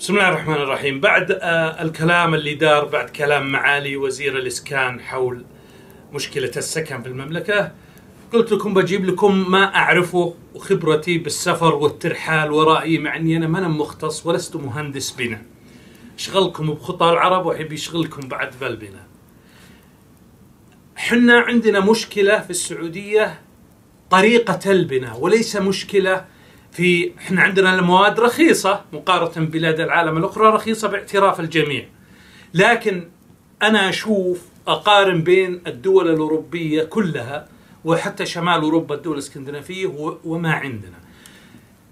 بسم الله الرحمن الرحيم. بعد آه الكلام اللي دار بعد كلام معالي وزير الإسكان حول مشكلة السكن في المملكة قلت لكم بجيب لكم ما أعرفه وخبرتي بالسفر والترحال ورأيي مع أني أنا ما مختص ولست مهندس بنا. شغلكم بخطى العرب وأحب يشغلكم بعد بالبنا حنا عندنا مشكلة في السعودية طريقة البناء وليس مشكلة في إحنا عندنا المواد رخيصة مقارنة ببلاد العالم الأخرى رخيصة باعتراف الجميع. لكن أنا أشوف أقارن بين الدول الأوروبية كلها وحتى شمال أوروبا الدول الإسكندنافية وما عندنا.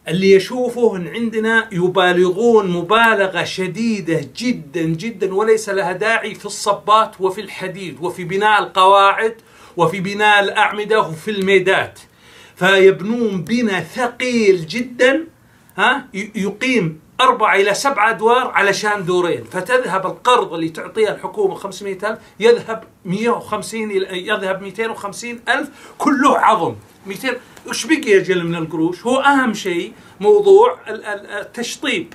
اللي يشوفه ان عندنا يبالغون مبالغة شديدة جدا جدا وليس لها داعي في الصبات وفي الحديد وفي بناء القواعد وفي بناء الأعمدة وفي الميدات. فيبنون بناء ثقيل جدا ها يقيم أربعة إلى سبعة أدوار علشان دورين. فتذهب القرض اللي تعطيها الحكومة 500 ألف يذهب 150 يذهب 250 ألف كله عظم. 200 وش بقي أجل من القروش؟ هو أهم شيء موضوع التشطيب.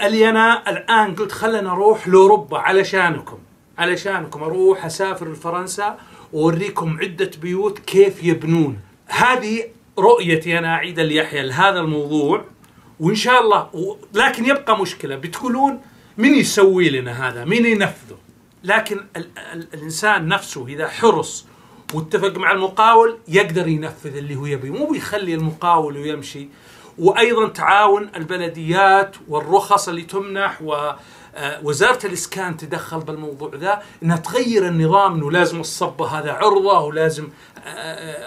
اللي أنا الآن قلت خلنا نروح لأوروبا علشانكم علشانكم أروح أسافر لفرنسا وأوريكم عدة بيوت كيف يبنون. هذه رؤيتي أنا أعيد ليحيى لهذا الموضوع وإن شاء الله و... لكن يبقى مشكلة. بتقولون من يسوي لنا هذا؟ من ينفذه؟ لكن ال... ال... الإنسان نفسه إذا حرص واتفق مع المقاول يقدر ينفذ اللي هو يبي مو بيخلي المقاول ويمشي. وأيضا تعاون البلديات والرخص اللي تمنح ووزاره الإسكان تدخل بالموضوع ذا انها تغير النظام إنه لازم الصبه هذا عرضة ولازم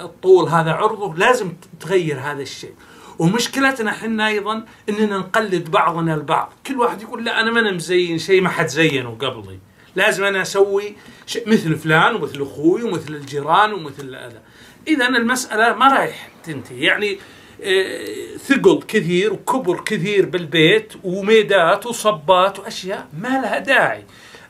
الطول هذا عرضة لازم تغير هذا الشيء. ومشكلتنا إحنا أيضا إننا نقلد بعضنا البعض. كل واحد يقول لا أنا ما أنا مزين شيء ما حد زينه قبلي. لازم أنا أسوي مثل فلان ومثل أخوي ومثل الجيران ومثل هذا. اذا المسألة ما رايح تنتهي. يعني ثقل كثير وكبر كثير بالبيت وميدات وصبات وأشياء ما لها داعي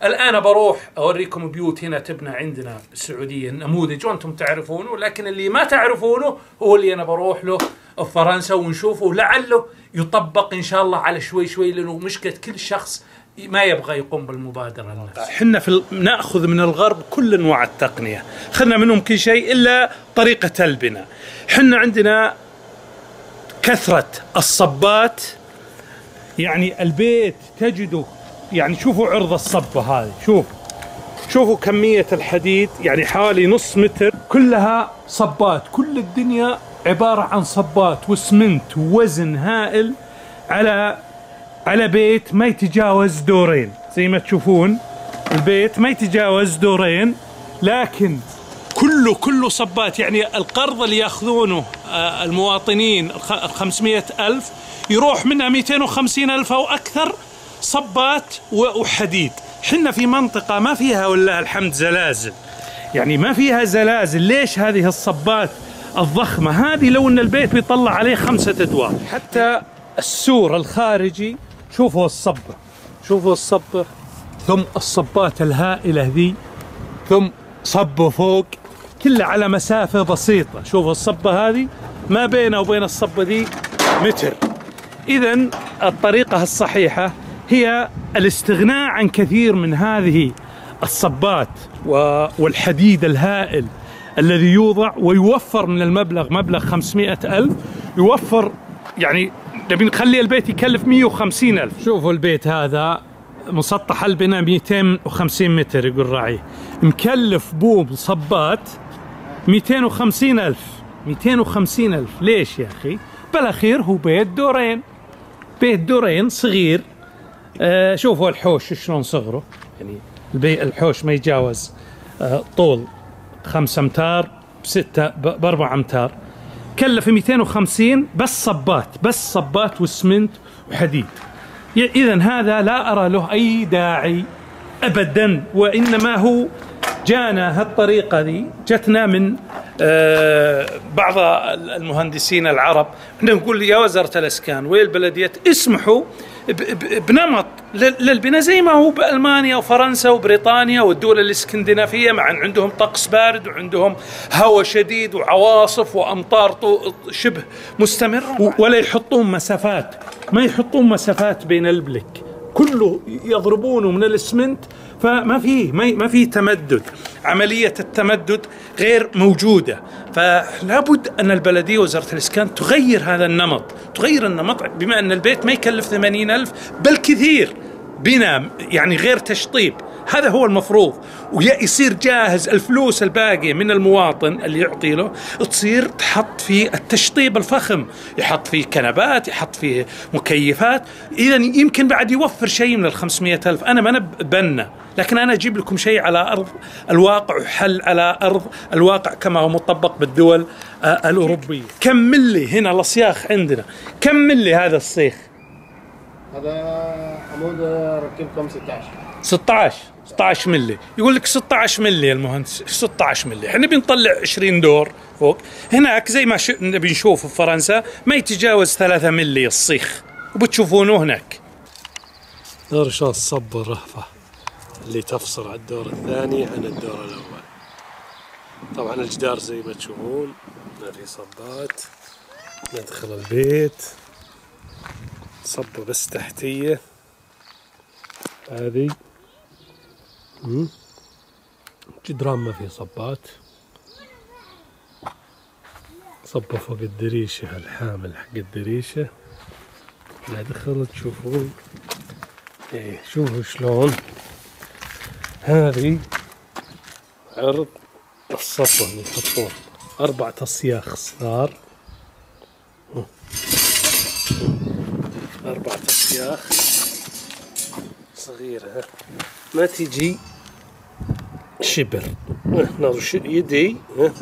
الآن بروح أوريكم بيوت هنا تبنى عندنا بالسعودية نموذج وأنتم تعرفونه لكن اللي ما تعرفونه هو اللي أنا بروح له في فرنسا ونشوفه لعله يطبق إن شاء الله على شوي شوي لأنه مشكلة كل شخص ما يبغى يقوم بالمبادرة لنفسه. إحنا في نأخذ من الغرب كل أنواع التقنية، اخذنا منهم كل شيء إلا طريقة البناء. إحنا عندنا كثرة الصبات. يعني البيت تجده يعني شوفوا عرض الصبة هذه، شوفوا شوفوا كمية الحديد يعني حوالي نص متر. كلها صبات، كل الدنيا عبارة عن صبات واسمنت ووزن هائل على على بيت ما يتجاوز دورين. زي ما تشوفون البيت ما يتجاوز دورين لكن كله كله صبات. يعني القرض اللي ياخذونه المواطنين 500 ألف يروح منها 250 ألف أو أكثر صبات وحديد. حنا في منطقة ما فيها والله الحمد زلازل. يعني ما فيها زلازل. ليش هذه الصبات الضخمة؟ هذه لو أن البيت بيطلع عليه خمسة أدوار. حتى السور الخارجي شوفوا الصبة شوفوا الصبة ثم الصبات الهائلة ذي. ثم صبة فوق. كلها على مسافة بسيطة. شوفوا الصبة هذه ما بينها وبين الصبة ذي متر. إذا الطريقة الصحيحة هي الاستغناء عن كثير من هذه الصبات والحديد الهائل الذي يوضع ويوفر من المبلغ مبلغ 500 ألف. يوفر يعني نبي نخلي البيت يكلف 150 ألف. شوفوا البيت هذا مسطح البناء 250 متر يقول راعيه مكلف بوم صبات 250 ألف. 250 ألف. ليش يا أخي؟ بالأخير هو بيت دورين. بيت دورين صغير. آه شوفوا الحوش شلون صغره. يعني البي الحوش ما يتجاوز آه طول خمسة أمتار بستة بأربع أمتار. كلف 250 بس صبات بس صبات واسمنت وحديد. اذا هذا لا أرى له أي داعي ابدا وإنما هو جانا هالطريقة ذي جتنا من آه بعض المهندسين العرب. نقول يا وزارة الأسكان والبلديات اسمحوا بنمط. للبناء زي ما هو بألمانيا وفرنسا وبريطانيا والدول الإسكندنافية مع إن عندهم طقس بارد وعندهم هواء شديد وعواصف وأمطار شبه مستمرة. ولا يحطون مسافات. ما يحطون مسافات بين البلك. كله يضربونه من الاسمنت فما في ما في تمدد. عملية التمدد غير موجودة. فلا بد أن البلدية وزارة الإسكان تغير هذا النمط. تغير النمط بما أن البيت ما يكلف ثمانين ألف بل كثير. بنا يعني غير تشطيب. هذا هو المفروض. ويصير جاهز الفلوس الباقية من المواطن اللي يعطي له تصير تحط في التشطيب الفخم. يحط فيه كنبات يحط فيه مكيفات. إذا يمكن بعد يوفر شيء من الخمسمية ألف. أنا ما أنا بنا لكن أنا أجيب لكم شيء على أرض الواقع وحل على أرض الواقع كما هو مطبق بالدول آه، الأوروبية. كم ملي هنا الأصياخ عندنا؟ كم ملي هذا الصيخ؟ هذا عمود ركبكم 16 16 16 ملي. يقول لك 16 ملي المهندس. 16 ملي. إحنا بنطلع 20 دور فوق. هناك زي ما نبي نشوف في فرنسا ما يتجاوز 3 ملي الصيخ. وبتشوفونه هناك. درجة الصب الرهفة اللي تفصل على الدور الثاني عن الدور الأول. طبعا الجدار زي ما تشوفون ما في صبات. ندخل البيت. صبة بس تحتية. هذه. جدران ما في صبات. صبة فوق الدريشة الحامل حق الدريشة. ندخل تشوفون إيه شوفوا شلون. هذه عرض اللي يحطون أربعة أصياخ صغار. أربعة أصياخ. صغيرة ما تجي شبر. نظر يدي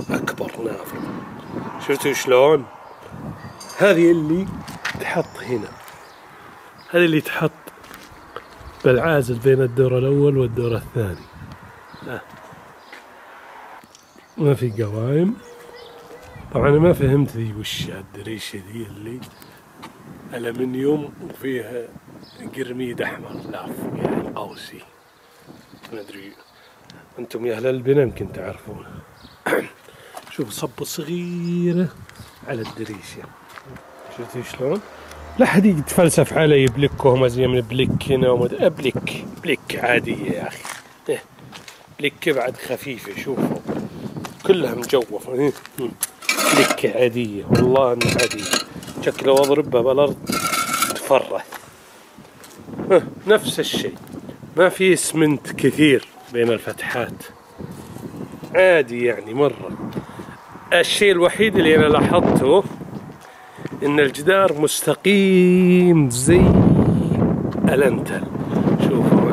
أكبر. نافذ شفتوا شلون؟ هذه اللي تحط هنا. هذه اللي تحط بالعازل بين الدور الأول والدور الثاني. ما في قوائم. طبعا أنا ما فهمت ذي وش الدريشة ذي اللي ألمنيوم وفيها قرميد أحمر لاف يعني قوسي ما أدري. أنتم يا أهل البنا يمكن تعرفون. شوف صبة صغيرة على الدريشة شفتوا شلون؟ لا حد يتفلسف علي بلك وهم زي من بلك هنا ومد... بلك بلك عادية يا أخي. إيه. بلك بعد خفيفة شوفوا. كلها مجوفة. بلك عادية والله إنها عادية شكله اضربها بالارض تفرح نفس الشيء. ما في اسمنت كثير بين الفتحات. عادي يعني مرة. الشيء الوحيد اللي أنا لاحظته إن الجدار مستقيم زي الأنتل. شوفوا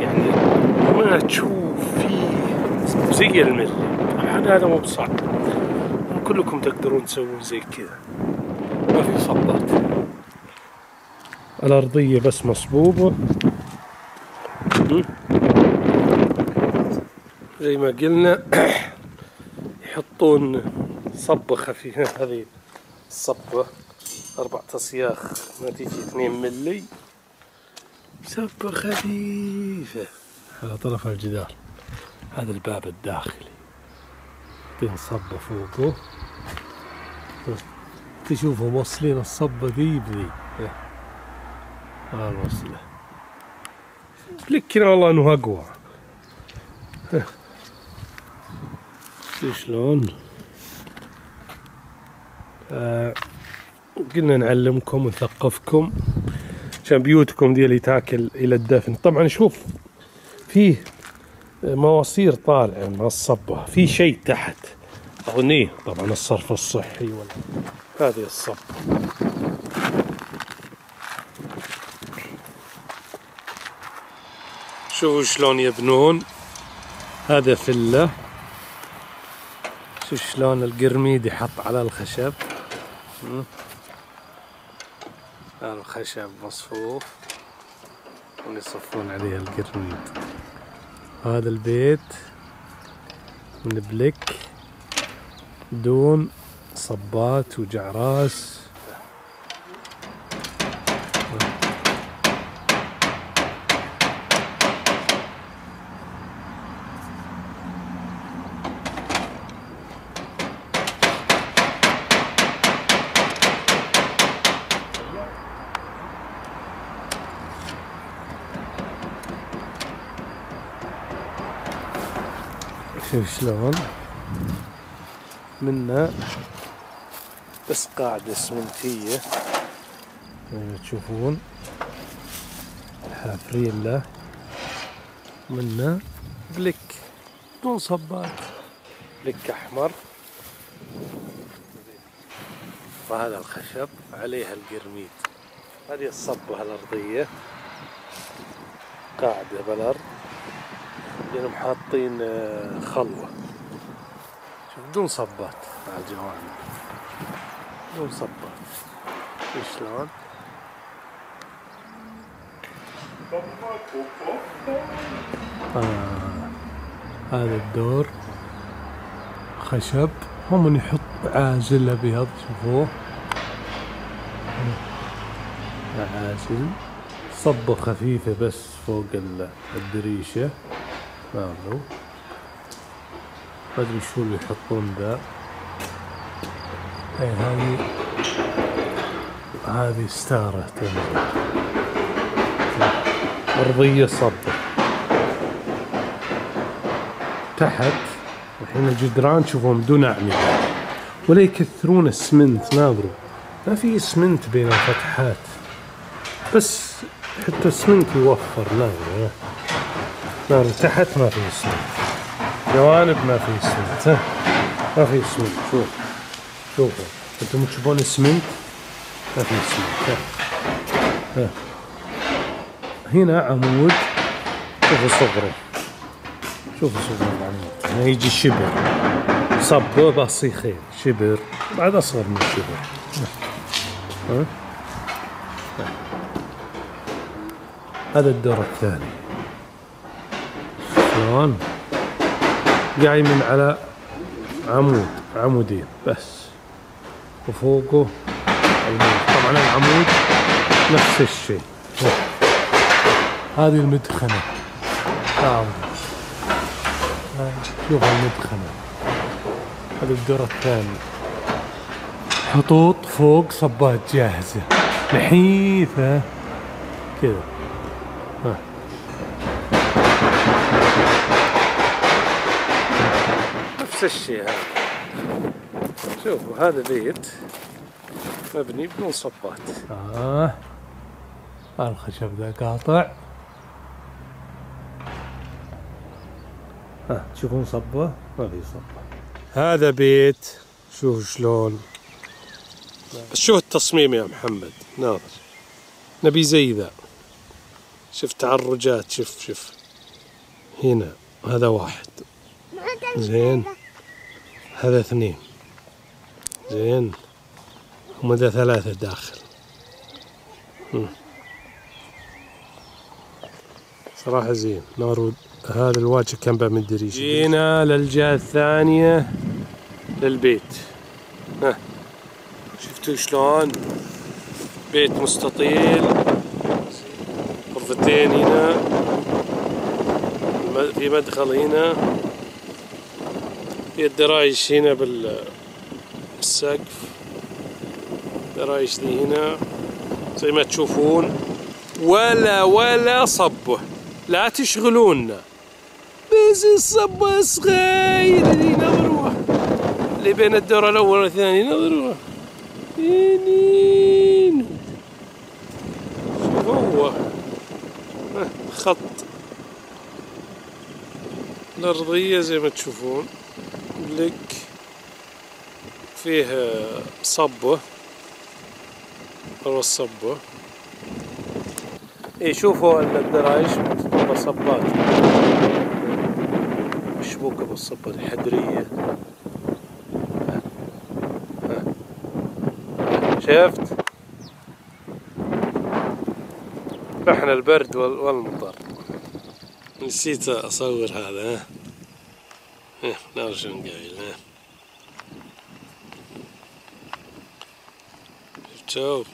يعني ما تشوف فيه زي الملي. هذا مو بصعب كلكم تقدرون تسوون زي كذا ما في صبات الأرضية بس مصبوبة. زي ما قلنا يحطون صبة خفيفة هذه الصبة أربعة أصياخ ما تيجي اثنين ملي. صبة خفيفة على طرف الجدار. هذا الباب الداخلي. صبة فوقه. تشوفوا موصلين الصبة ذي بذي. ها الموصلة لكن والله انه اقوى شلون قلنا نعلمكم ونثقفكم عشان بيوتكم دي اللي تاكل إلى الدفن طبعا شوف فيه مواسير طالعة من الصبة في شيء تحت أغنيه طبعا الصرف الصحي ولا هذه الصبة شوفوا شلون يبنون. هذا فلة شوف شلون القرميد يحط على الخشب. الخشب مصفوف. ويصفون عليه القرميد. هذا البيت من بلك. دون صبات وجعراس. شوف شلون؟ منا. بس قاعدة اسمنتية زي ما تشوفون. حافرين له منا. بلك. بدون صبات بلك أحمر. وهذا الخشب عليها القرميد. هذه الصبة الأرضية قاعدة بالأرض لأنهم حاطين آه، خلوة. شوف بدون صبات. على الجوانب. بدون صبات. شلون آه. هذا الدور. خشب. هم يحط عازل أبيض شوفوه. عازل صبة خفيفة بس فوق ال- الدريشة. ما أدري شو اللي يحطون ذا. أي هذه هذه ستارة تنزل. أرضية صبة تحت الحين الجدران تشوفهم بدون أعمدة. ولا يكثرون السمنت ناظروا. ما في اسمنت بين الفتحات. بس حتى السمنت يوفر ناظروا. ناظروا تحت ما في اسمنت جوانب ما في ها ما في اسمنت شوف شوفوا أنتم تشوفون اسمنت ما في ها هنا عمود. شوفوا صغره شوفوا صغر العمود هنا يجي شبر. صبه بصيخين شبر. بعد أصغر من الشبر. هذا الدور الثاني. شلون؟ قايم من على عمود عمودين بس. وفوقه عمود طبعا العمود نفس الشيء. هذه المدخنة. شوف المدخنة. هذا الدور الثاني خطوط فوق صبات جاهزة. نحيفة. كذا. نفس الشيء هذا. شوفوا هذا بيت مبني بدون صبات. آه. الخشب ذا قاطع. ها تشوفون صبة؟ ما في صبة. هذا بيت. شوف شلون. شوف التصميم يا محمد. ناظر. نبي زي ذا. شوف تعرجات. شوف شوف. هنا هذا واحد. زين. هذا اثنين. زين. ذا ثلاثة داخل. صراحة زين. نار هذا الواجه كان من الدريشة جينا للجهة الثانية للبيت. ها. شفتوا شلون؟ بيت مستطيل. غرفتين هنا. في مدخل هنا. الدرايش هنا بالسقف. درايش دي هنا زي ما تشوفون. ولا ولا صبه لا تشغلونا بس الصبة صغيرة دي نظروها اللي بين الدور الأول والثاني نظروها ينين. هو. خط. الأرضية زي ما تشوفون. لك فيه صبة أو الصبة اي شوفوا الدرايش مكتوبة صبات. مشبوكة بالصبة الحدرية. شفت؟ إحنا البرد وال- والمطر. نسيت أصور هذا ها. ها نار شلون قايل ها شفتوا